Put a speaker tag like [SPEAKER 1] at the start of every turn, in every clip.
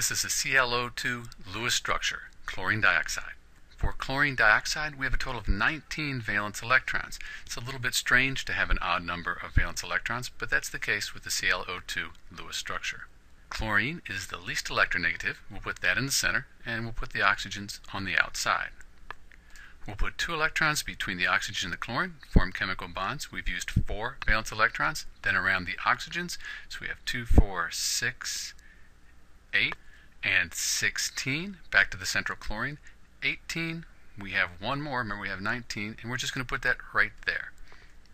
[SPEAKER 1] This is a ClO2 Lewis structure, chlorine dioxide. For chlorine dioxide, we have a total of 19 valence electrons. It's a little bit strange to have an odd number of valence electrons, but that's the case with the ClO2 Lewis structure. Chlorine is the least electronegative. We'll put that in the center, and we'll put the oxygens on the outside. We'll put two electrons between the oxygen and the chlorine, form chemical bonds. We've used four valence electrons. Then around the oxygens, so we have two, four, six, eight, and 16. Back to the central chlorine. 18. We have one more. Remember, we have 19, and we're just going to put that right there.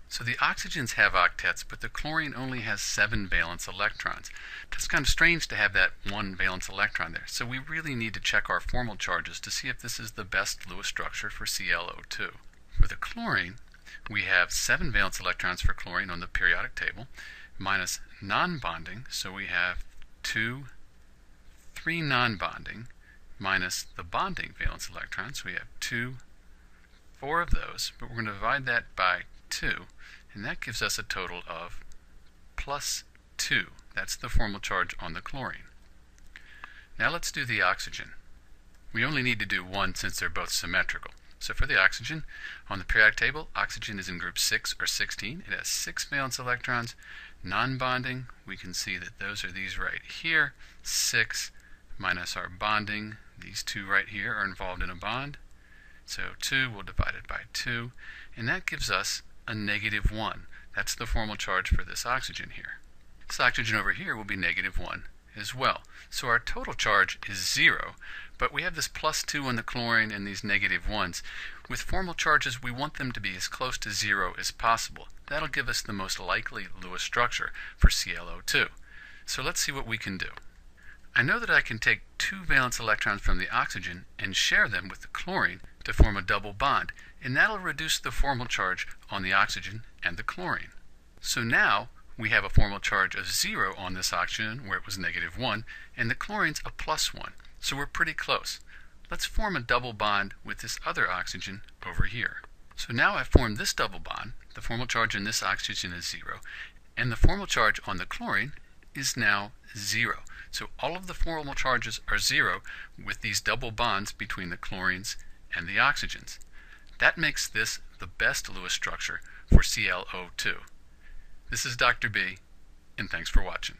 [SPEAKER 1] So the oxygens have octets, but the chlorine only has seven valence electrons. It's kind of strange to have that one valence electron there. So we really need to check our formal charges to see if this is the best Lewis structure for ClO2. For the chlorine, we have seven valence electrons for chlorine on the periodic table, minus non-bonding, so we have two, three non-bonding, minus the bonding valence electrons, we have two, four of those, but we're going to divide that by 2, and that gives us a total of plus 2. That's the formal charge on the chlorine. Now let's do the oxygen. We only need to do one since they're both symmetrical. So for the oxygen, on the periodic table, oxygen is in group 6 or 16. It has 6 valence electrons. Non-bonding, we can see that those are these right here. 6 minus our bonding. These two right here are involved in a bond. So 2, we'll divide it by 2. And that gives us a negative 1. That's the formal charge for this oxygen here. This oxygen over here will be negative 1 as well. So our total charge is 0, but we have this plus 2 on the chlorine and these negative 1s. With formal charges, we want them to be as close to 0 as possible. That'll give us the most likely Lewis structure for ClO2. So let's see what we can do. I know that I can take two valence electrons from the oxygen and share them with the chlorine to form a double bond, and that'll reduce the formal charge on the oxygen and the chlorine. So now we have a formal charge of 0 on this oxygen where it was negative 1, and the chlorine's a plus 1. So we're pretty close. Let's form a double bond with this other oxygen over here. So now I've formed this double bond. The formal charge in this oxygen is 0, and the formal charge on the chlorine is now 0. So all of the formal charges are 0 with these double bonds between the chlorines and the oxygens. That makes this the best Lewis structure for ClO2. This is Dr. B, and thanks for watching.